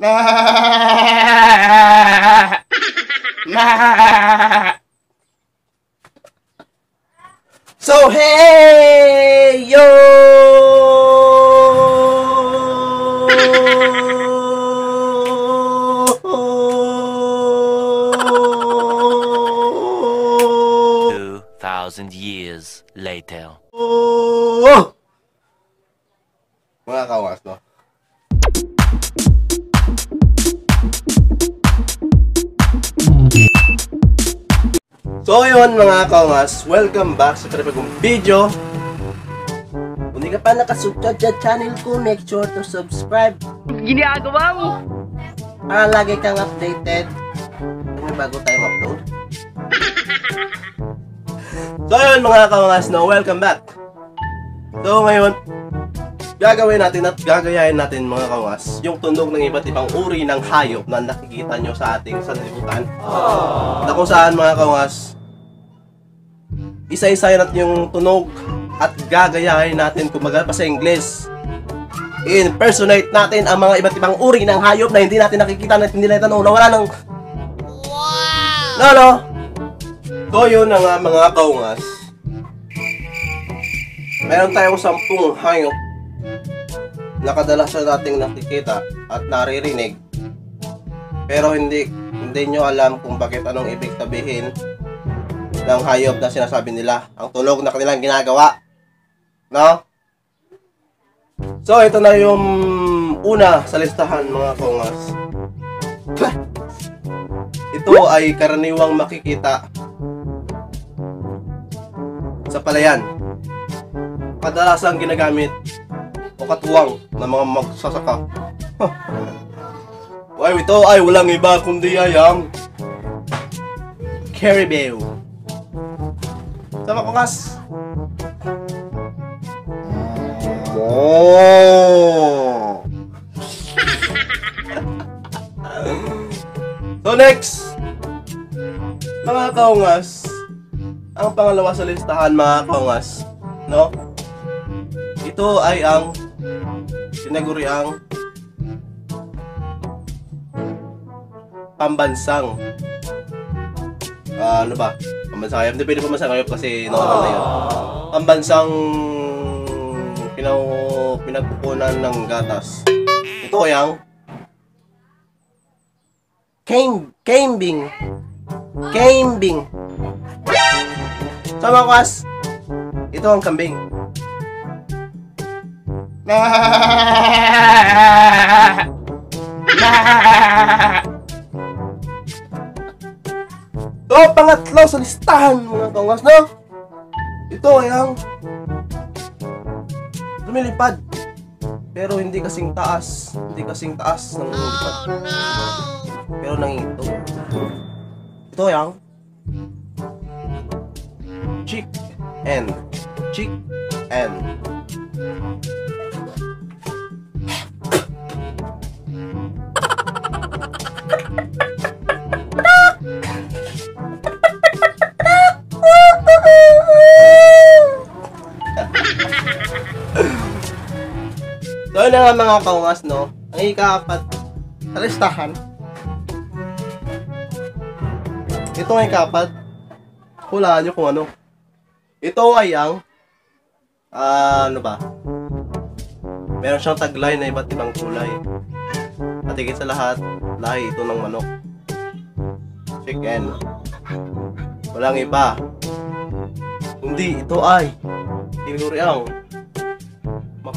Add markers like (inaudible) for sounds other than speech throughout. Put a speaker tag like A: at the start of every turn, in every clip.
A: (laughs) So hey yo!
B: Two thousand years later.
A: Oh! So yun mga kawas, welcome back sa panibagong video. Kung di ka pa nakasubscribe sa channel ko, make sure to subscribe
C: Ginagawa mo!
A: para lagi kang updated may bago tayong upload. (laughs) so yun mga kawas, no? welcome back. So ngayon, gagawin natin at gagayahin natin mga kawas yung tunog ng iba't ibang uri ng hayop na nakikita nyo sa ating sanlibutan. Na kung saan mga kawas, isa-isa natin yung tunog at gagayahin natin kumbaga pa sa English. I-impersonate natin ang mga iba't ibang uri ng hayop na hindi natin nakikita na hindi natin nawala ng Wow! Lalo! So yun na nga mga kaungas. Meron tayong sampung hayop na kadalasan nating nakikita at naririnig. Pero hindi hindi nyo alam kung bakit anong ibig sabihin ng hayop na sinasabi nila. Ang tunog na kanilang ginagawa. No? So, ito na yung una sa listahan mga kongas. (clears throat) Ito ay karaniwang makikita sa palayan. Kadalasang ginagamit o katuwang ng mga magsasaka. (laughs) Ay, ito ay walang iba kundi ay ang caribou. Sama ko, Kas. Oh! (laughs) so next, mga kaungas, ang pangalawa sa listahan mga kaungas, no? Ito ay ang sinaguriang pambansang Ah, ano ba? Hayop. Hindi pwede pambansang hayop kasi normal na yun. Pambansang pinaw, pinagpupunan ng gatas. Ito yung Came, cambing. Cambing. Sama kas. Ito ang kambing. So, (laughs) pangatlo sa listahan mga kawas, no? Ito ay ang lumilipad. Pero hindi kasing taas. Hindi kasing taas ng lumilipad. Pero nangito. Ito ay ang chick and chick and So yun na nga mga kaungas, no? Ang ikapat sa. Ito ang ikapat. Hulaan nyo kung ano. Ito ay ang ah, ano ba? Meron siyang taglay na iba't ibang kulay. At higit sa lahat, lahi ito ng manok. Chicken. Walang iba. Hindi, ito ay tinuriang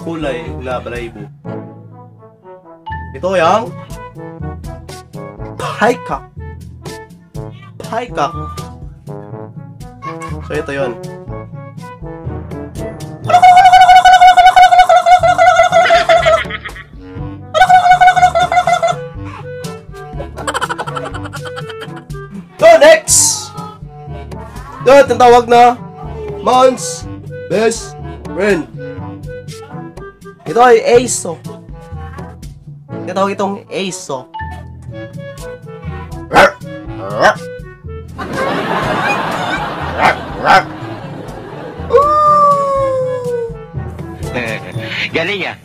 A: makulay na balayibo. Ito yung Paika. Paika. So ito yon. So next! Ito, ang tawag na Mons Best Friend. Ito ay ASO. Tinatawag itong ASO. (laughs)
B: Galing ah.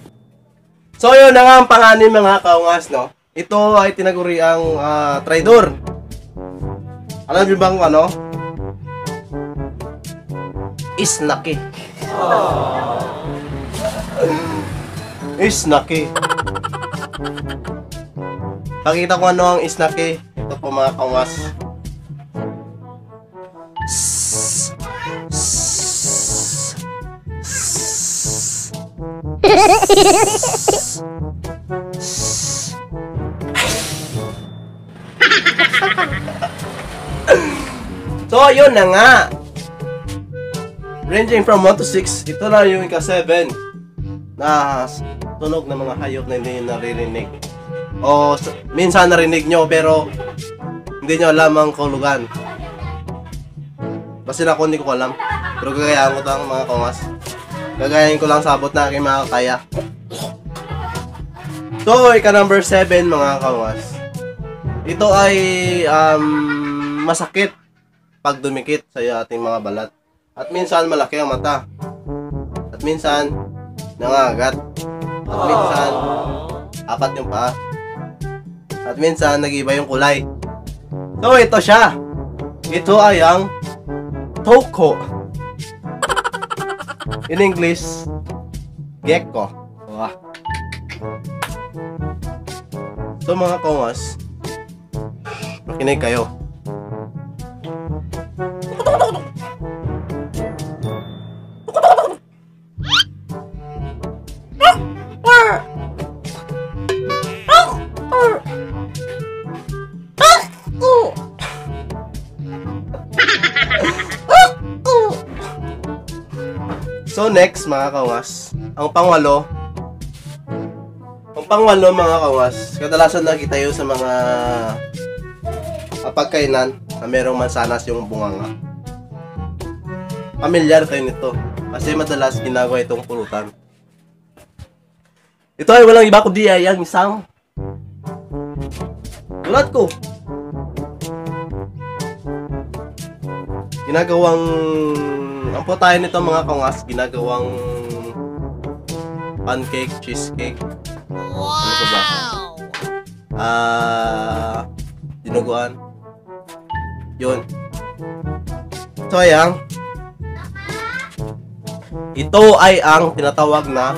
A: So yun na nga ang panganin mga kaungas, no? Ito ay tinaguri ang ah, traidor. Alam niyo bang ano? Isnaki. (laughs) Isnaki. Pakita ko ano ang isnaki. Ito po mga kawas. So, yun na nga. Ranging from 1 to 6, ito na yung ika-7 na tunog ng mga hayop na hindi nyo naririnig. O minsan narinig nyo pero hindi nyo alam ang kahulugan. Basta ako hindi ko alam. Pero gagayahin ko lang mga kongas. Gagayahin ko lang sa abot na aking makakaya. So, ika number 7 mga kongas. Ito ay um, masakit pag dumikit sa ating mga balat. At minsan malaki ang mata. At minsan nangagat. At minsan apat yung paa. At minsan nag-iba yung kulay. So ito siya. Ito ay ang Toko. In English, gecko. Wah. So mga kongas, makinig kayo. So next mga kawas, ang pangwalo. Ang pangwalo mga kawas, kadalasan nakita yun sa mga kapagkainan na merong mansanas yung bunganga. Pamilyar kayo nito kasi madalas ginagawa itong pulutan. Ito ay walang iba kundi ay ang isang Ulat ko. Ginagawang ang putahe nito mga kangas, ginagawang pancake, cheesecake. Ano pa ba? Ah, dinuguan. Yun. So, ayan. Ito ay ang tinatawag na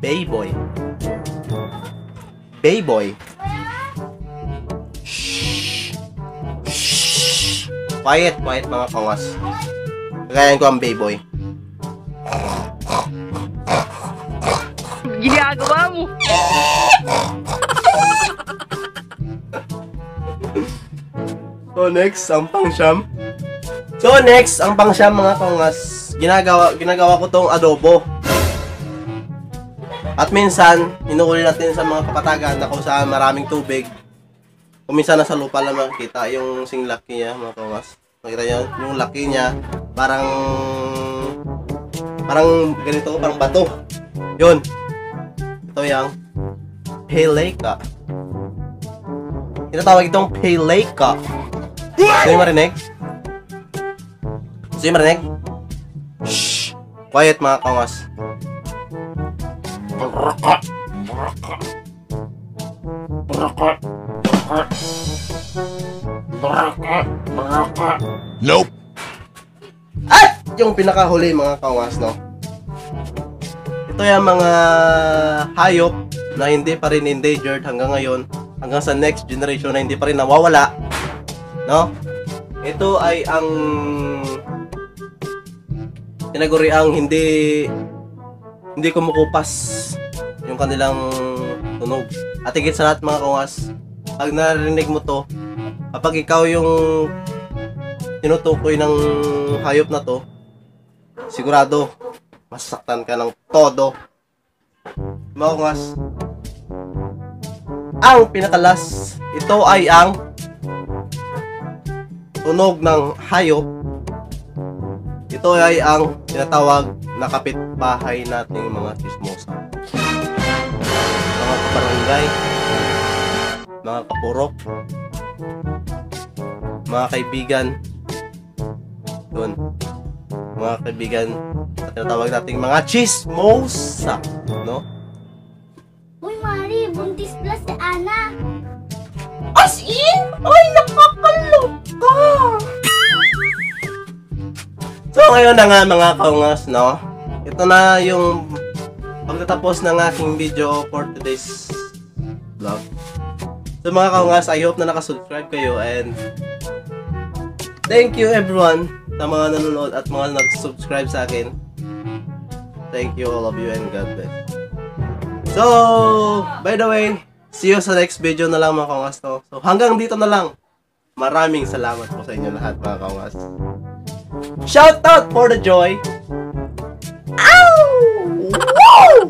A: Bayboy. Bayboy. Quiet, quiet mga kangas. Kagayan ko ang Bayboy.
C: Ginagawa mo.
A: So next, ang pangsyam. So next, ang pangsyam mga kangas. Ginagawa, ginagawa ko tong adobo. At minsan, inuuli natin sa mga kapatagan na kung saan maraming tubig. Kung minsan nasa lupa lang makikita yung singlaki niya mga kangas. Makita niyo, yung laki niya, parang parang ganito, parang bato. Yun. Ito yung Peleka. Tinatawag itong Peleka. Gusto yung marinig? Gusto yung marinig? Shh! Quiet mga kangas.
B: Nope.
A: At yung pinakahuli mga kangas, no? Ito yung mga hayop na hindi pa rin endangered hanggang ngayon. Hanggang sa next generation na hindi pa rin nawawala. No? Ito ay ang tinaguri ang hindi hindi kumukupas yung kanilang tunog. At higit sa lahat mga kangas, pag narinig mo to, kapag ikaw yung tinutukoy ng hayop na to, sigurado, masaktan ka ng todo. Mga kangas, ang pinakalas, ito ay ang tunog ng hayop. Ito ay ang tinatawag na kapitbahay nating mga chismosa. Mga kabarangay, mga kapurok, mga kaibigan, doon, mga kaibigan, na tinatawag nating mga chismosa, no?
D: Uy, Mari,
C: buntis pala si Ana.
A: As in? Ay, nakakaloka! So, ngayon na nga mga kaungas, no? Ito na yung pagtatapos ng aking video for today's vlog. So, mga kaungas, I hope na nakasubscribe kayo and thank you everyone sa mga nanonood at mga nag-subscribe sa akin. Thank you all of you and God bless. So, by the way, see you sa next video na lang mga kaungas to. So, hanggang dito na lang. Maraming salamat po sa inyo lahat mga kaungas. Shout out for the joy. Ow! Woo!